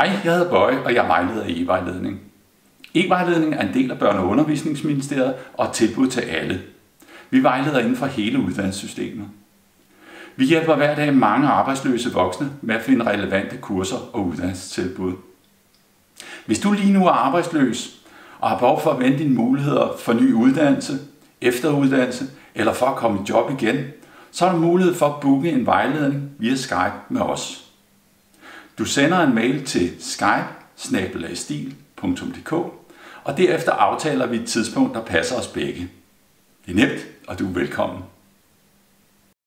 Hej, jeg hedder Bøje, og jeg er vejleder i e-vejledning. E-vejledning er en del af Børne- og Undervisningsministeriet og et tilbud til alle. Vi vejleder inden for hele uddannelsessystemet. Vi hjælper hver dag mange arbejdsløse voksne med at finde relevante kurser og uddannelsestilbud. Hvis du lige nu er arbejdsløs og har behov for at vende dine muligheder for ny uddannelse, efteruddannelse eller for at komme i job igen, så har du mulighed for at booke en vejledning via Skype med os. Du sender en mail til skype og derefter aftaler vi et tidspunkt, der passer os begge. Det er nemt, og du er velkommen.